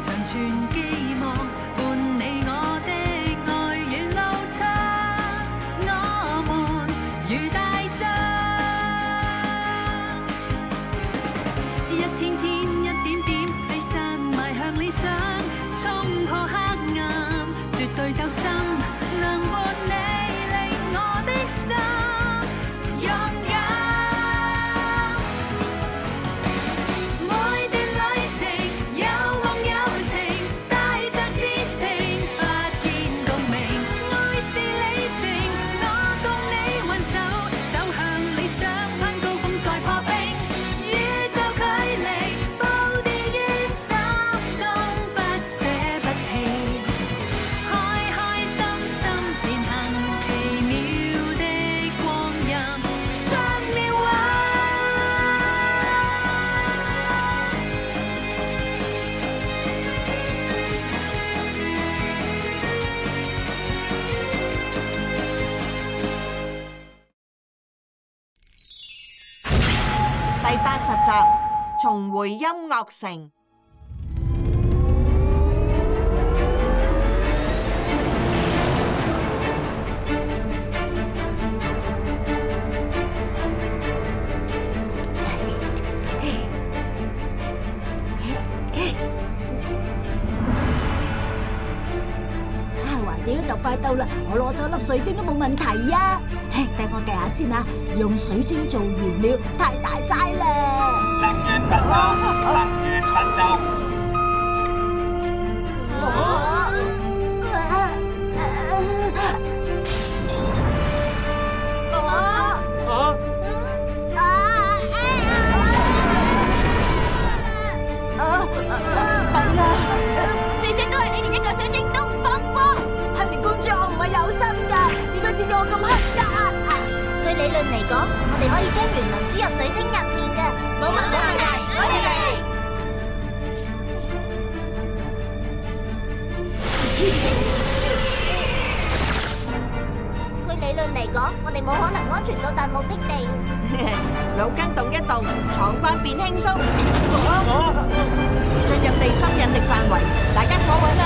曾经回音樂城。啊，橫掂都就快到啦，我攞咗粒水晶都冇問題啊！唉，等我計下先啊，用水晶做原料太大晒啦。理論嚟講，我哋可以將元能輸入水晶入面嘅。冇問題，我哋嚟。据理论嚟讲，我哋冇可能安全到达目的地。脑筋动一動，闖關變輕鬆。啊！進入地心引力范围，大家坐稳啦！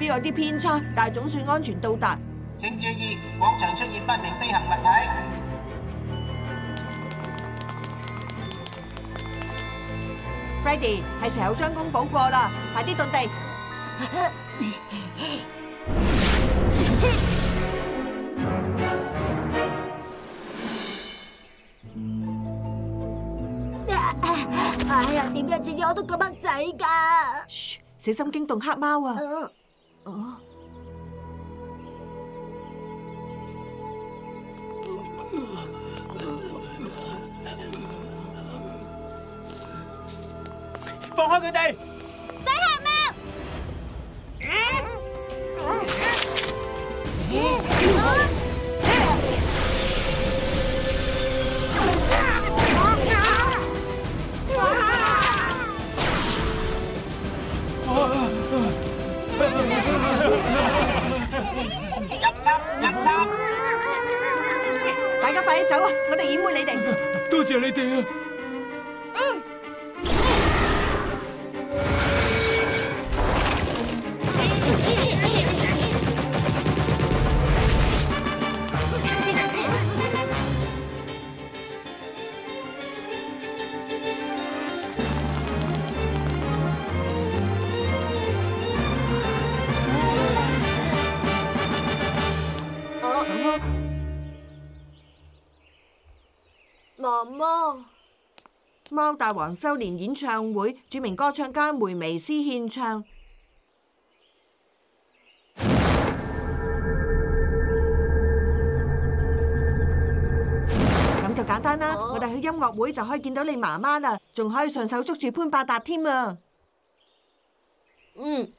標有啲偏差，但係總算安全到達。請注意，廣場出現不明飛行物體。Freddy 係時候將功補過啦，快啲遁地！哎呀，點解次次我都咁黑仔㗎？噓，小心驚動黑貓啊！哦，放开佢哋！大家快啲走啊！我哋掩護你哋。多谢你哋啊！媽媽，貓大王周年演唱會，著名歌唱家梅薇斯獻唱。咁就簡單啦，哦我哋去音樂會就可以見到你媽媽啦，仲可以順手捉住潘伯達添啊！嗯，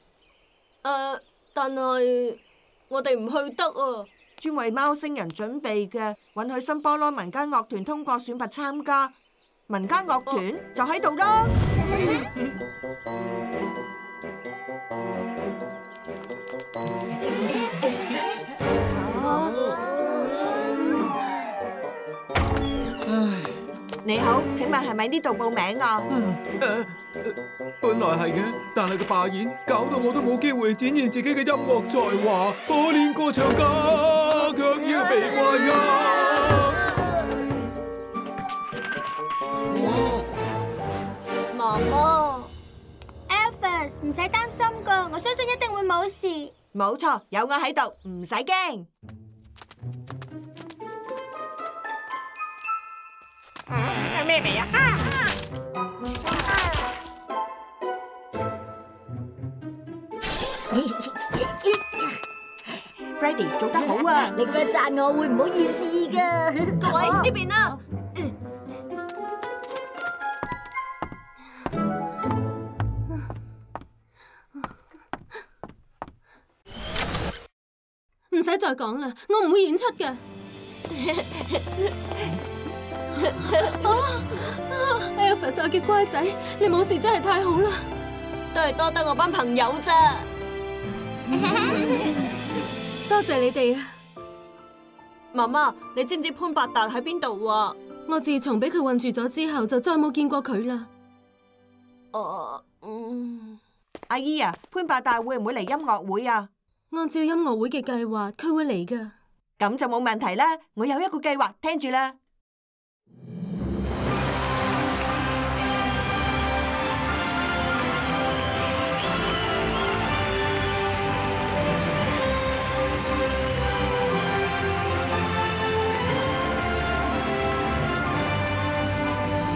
誒，但係我哋唔去得啊。專為貓星人準備嘅允許新波羅民間樂團通過選拔參加，民間樂團就喺度啦。你好，請問係咪呢度報名啊？誒，本來係嘅，但係個罷演搞到我都冇機會展現自己嘅音樂才華，可憐歌唱家卻要被關押。媽媽，Alphas 唔使担心噶，我相信一定会冇事。冇错，有我喺度，唔使驚。係咩嚟啊？Freddy 做得好啊！你咁樣讚我會唔好意思噶。各位呢邊啦。唔使再講啦，我唔會演出嘅。啊，Elvis 我嘅乖仔，你冇事真係太好啦！都係多得我班朋友咋。多謝你哋啊！媽媽，你知唔知潘伯達喺邊度啊？我自從俾佢困住咗之後，就再冇見過佢啦。哦，嗯，阿姨啊，潘伯大會唔會嚟音樂會啊？按照音樂會嘅計劃，佢會嚟噶。咁就冇問題啦。我有一個計劃，聽住啦。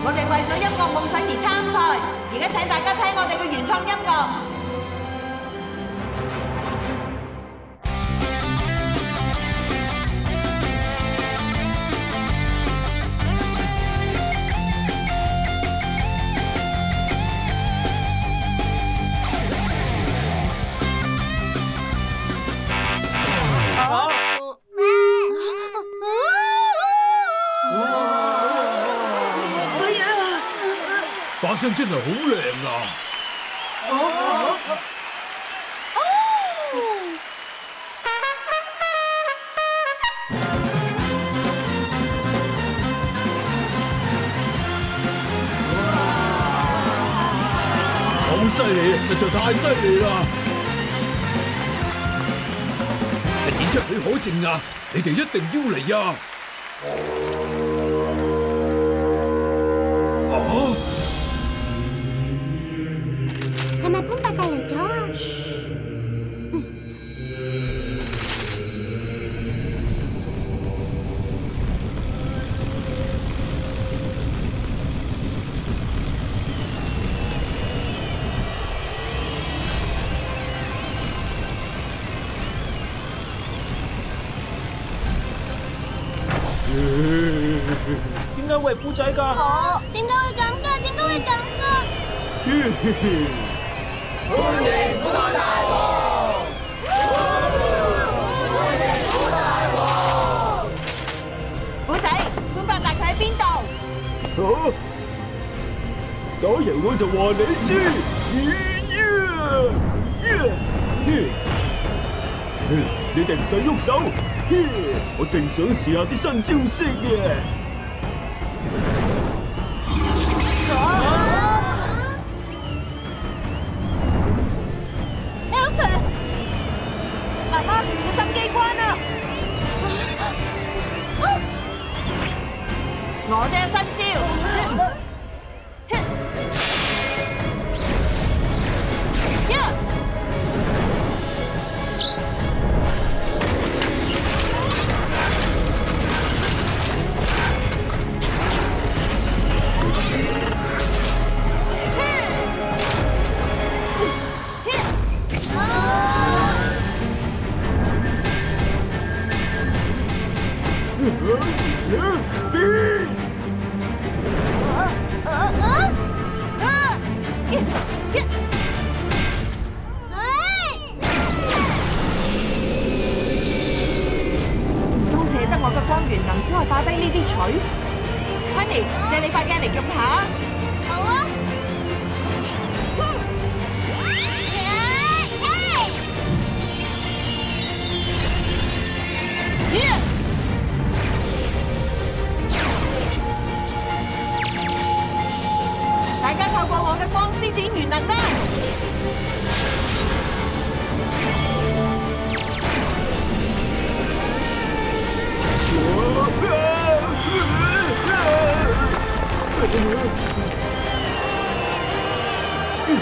我哋为咗音乐梦想而参赛，而家请大家听我哋嘅原创音乐。真係好靚啊！好犀利啊！實在太犀利啦！演出許可證啊！你哋一定要嚟！啊！仔噶好点解会咁噶点解会咁噶欢迎大王欢迎虎大王虎仔本伯大概喺边度好打赢我就话你知你哋唔使喐手我正想试下啲新招式嘅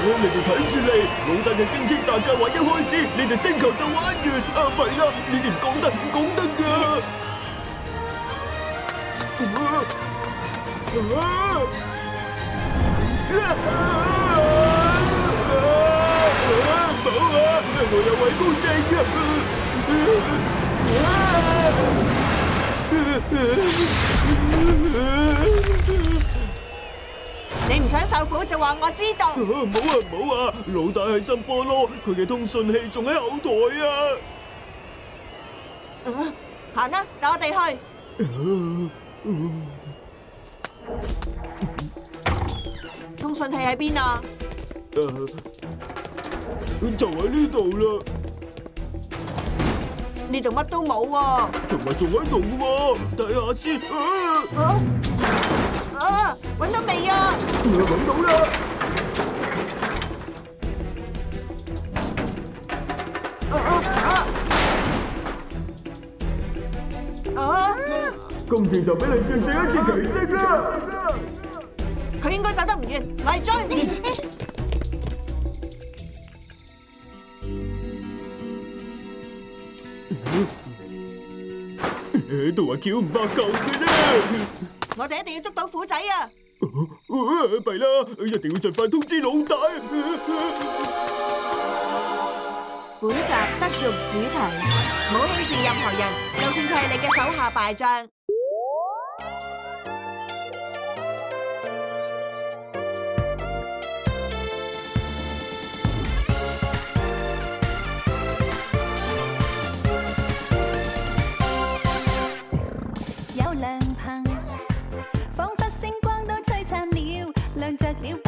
你哋睇住嚟，老大嘅驚天大計劃一開始，你哋星球就玩完。啊，弊啦，你哋唔講得唔講得噶。冇啊，我有畏高症啊！你唔想受苦就話我知道。唔好啊唔好啊！老大喺新波羅，佢嘅通訊器仲喺後台啊！啊行啦，帶我哋去。通訊器喺邊啊？就喺呢度啦，呢度乜都冇喎。同埋仲喺度嘅喎，睇下先。啊啊啊！揾到未啊？揾到啦！啊啊啊！啊！今次就俾你見證一次奇迹啦！佢應該走得唔遠，我哋追。都話橋唔怕舊嘅啦！我哋一定要捉到虎仔啊！弊啦，一定要尽快通知老大。本集德育主题：唔好輕視任何人，就算佢係你嘅手下敗將。exactly